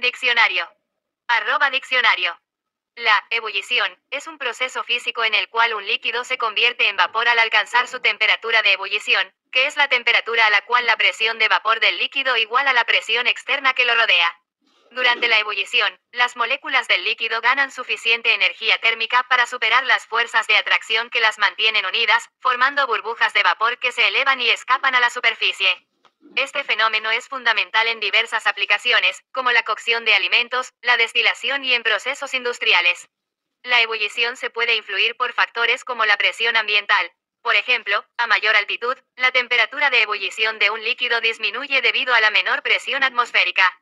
Diccionario. Arroba diccionario. La ebullición es un proceso físico en el cual un líquido se convierte en vapor al alcanzar su temperatura de ebullición, que es la temperatura a la cual la presión de vapor del líquido igual a la presión externa que lo rodea. Durante la ebullición, las moléculas del líquido ganan suficiente energía térmica para superar las fuerzas de atracción que las mantienen unidas, formando burbujas de vapor que se elevan y escapan a la superficie. Este fenómeno es fundamental en diversas aplicaciones, como la cocción de alimentos, la destilación y en procesos industriales. La ebullición se puede influir por factores como la presión ambiental. Por ejemplo, a mayor altitud, la temperatura de ebullición de un líquido disminuye debido a la menor presión atmosférica.